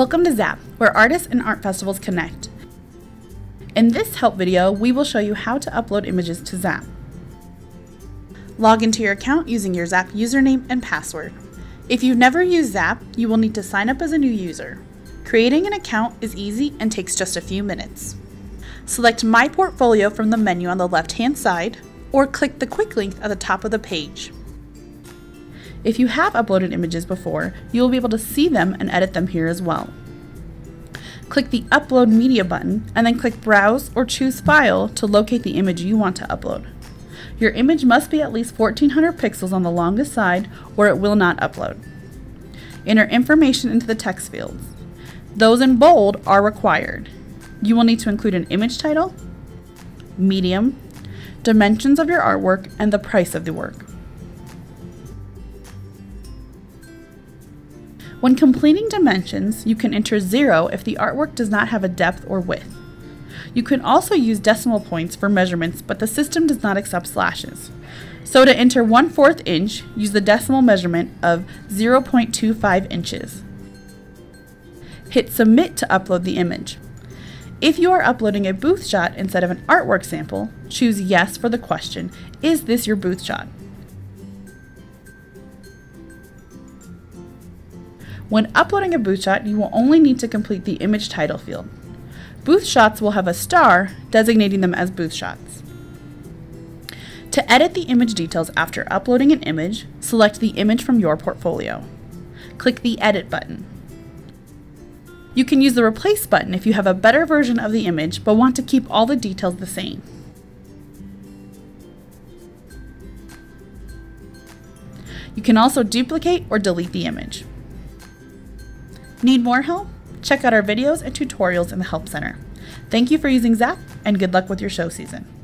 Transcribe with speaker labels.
Speaker 1: Welcome to ZAPP, where artists and art festivals connect. In this help video, we will show you how to upload images to ZAPP. Log into your account using your ZAPP username and password. If you've never used ZAPP, you will need to sign up as a new user. Creating an account is easy and takes just a few minutes. Select My Portfolio from the menu on the left-hand side, or click the quick link at the top of the page. If you have uploaded images before, you will be able to see them and edit them here as well. Click the Upload Media button and then click Browse or choose File to locate the image you want to upload. Your image must be at least 1400 pixels on the longest side or it will not upload. Enter information into the text fields. Those in bold are required. You will need to include an image title, medium, dimensions of your artwork, and the price of the work. When completing dimensions, you can enter 0 if the artwork does not have a depth or width. You can also use decimal points for measurements, but the system does not accept slashes. So to enter 1 4th inch, use the decimal measurement of 0.25 inches. Hit Submit to upload the image. If you are uploading a booth shot instead of an artwork sample, choose Yes for the question, Is this your booth shot? When uploading a booth shot, you will only need to complete the image title field. Booth shots will have a star designating them as booth shots. To edit the image details after uploading an image, select the image from your portfolio. Click the Edit button. You can use the Replace button if you have a better version of the image but want to keep all the details the same. You can also duplicate or delete the image. Need more help? Check out our videos and tutorials in the Help Center. Thank you for using ZAPP, and good luck with your show season.